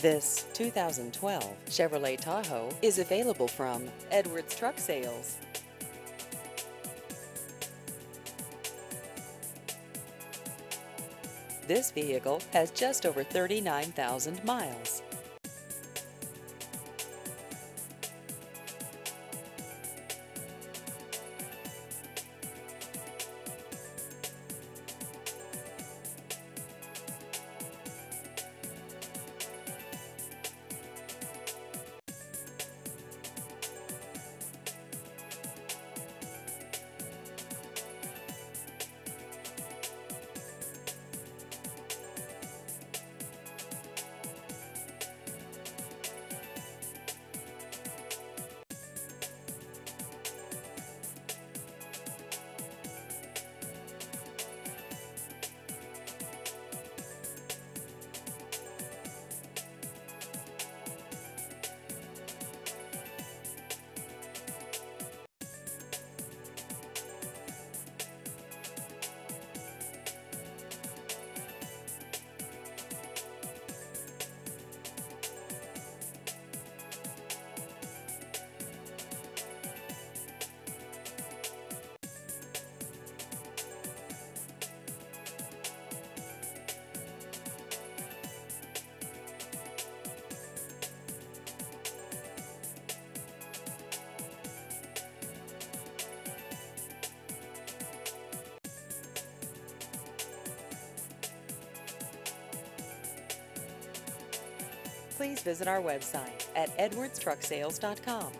This 2012 Chevrolet Tahoe is available from Edwards Truck Sales. This vehicle has just over 39,000 miles. Please visit our website at edwardstrucksales.com.